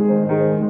Música